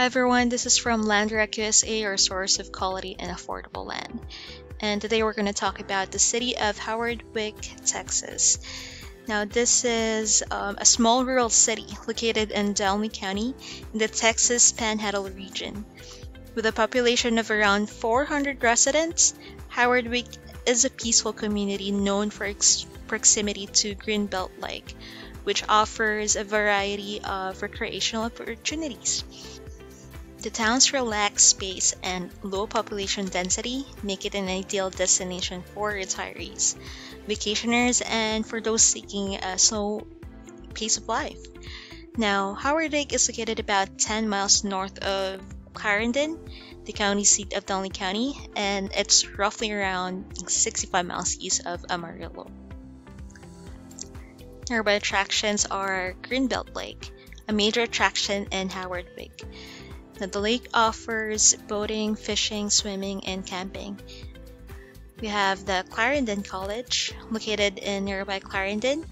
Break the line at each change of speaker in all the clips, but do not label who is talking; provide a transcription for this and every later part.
Hi everyone, this is from Land Direct USA, your source of quality and affordable land. And today we're going to talk about the city of Howardwick, Texas. Now, this is um, a small rural city located in Donley County in the Texas Panhandle region. With a population of around 400 residents, Howardwick is a peaceful community known for its proximity to Greenbelt Lake, which offers a variety of recreational opportunities. The town's relaxed space and low population density make it an ideal destination for retirees, vacationers, and for those seeking a slow pace of life. Now, Howardwick is located about 10 miles north of Clarendon, the county seat of Donley County, and it's roughly around 65 miles east of Amarillo. Nearby attractions are Greenbelt Lake, a major attraction in Howard Now, the lake offers boating, fishing, swimming, and camping. We have the Clarendon College, located in nearby Clarendon.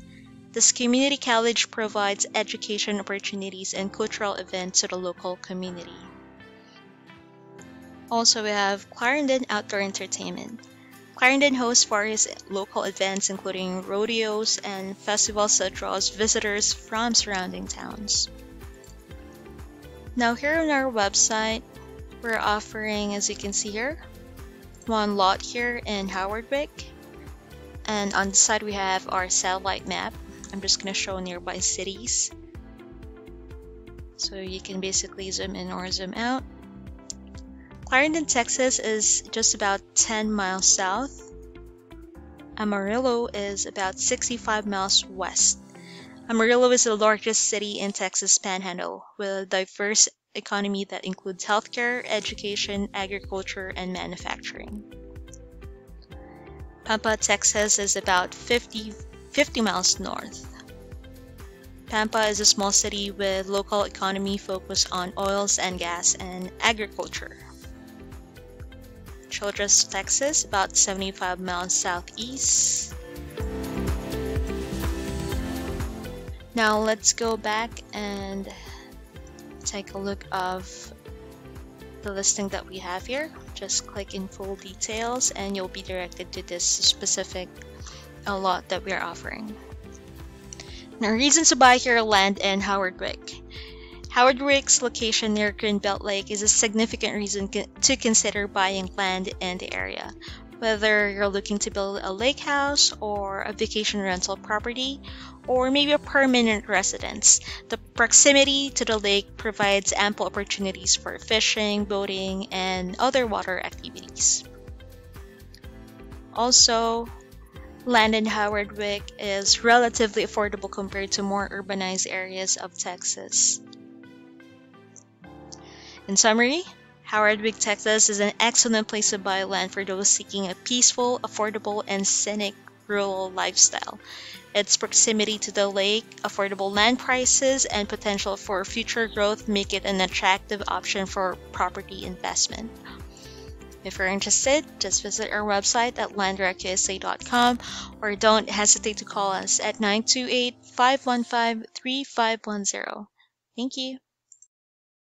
This community college provides education opportunities and cultural events to the local community. Also, we have Clarendon Outdoor Entertainment. Clarendon hosts various local events including rodeos and festivals that draws visitors from surrounding towns. Now here on our website, we're offering, as you can see here, one lot here in Howardwick. And on the side we have our satellite map. I'm just going to show nearby cities. So you can basically zoom in or zoom out. Clarendon, Texas is just about 10 miles south. Amarillo is about 65 miles west. Amarillo is the largest city in Texas Panhandle with a diverse economy that includes healthcare, education, agriculture, and manufacturing. Pampa, Texas is about 50, 50 miles north. Pampa is a small city with local economy focused on oils and gas and agriculture. Childress, Texas, about 75 miles southeast. Now let's go back and take a look of the listing that we have here. Just click in full details and you'll be directed to this specific uh, lot that we're offering. Now reasons to buy your land in Howardwick. Howardwick's location near Greenbelt Lake is a significant reason to consider buying land in the area. Whether you're looking to build a lake house or a vacation rental property, or maybe a permanent residence, the proximity to the lake provides ample opportunities for fishing, boating, and other water activities. Also, land in Howardwick is relatively affordable compared to more urbanized areas of Texas. In summary, Howardwick, Texas is an excellent place to buy land for those seeking a peaceful, affordable, and scenic rural lifestyle. Its proximity to the lake, affordable land prices, and potential for future growth make it an attractive option for property investment. If you're interested, just visit our website at landdirectusa.com or don't hesitate to call us at 928 515 3510. Thank you.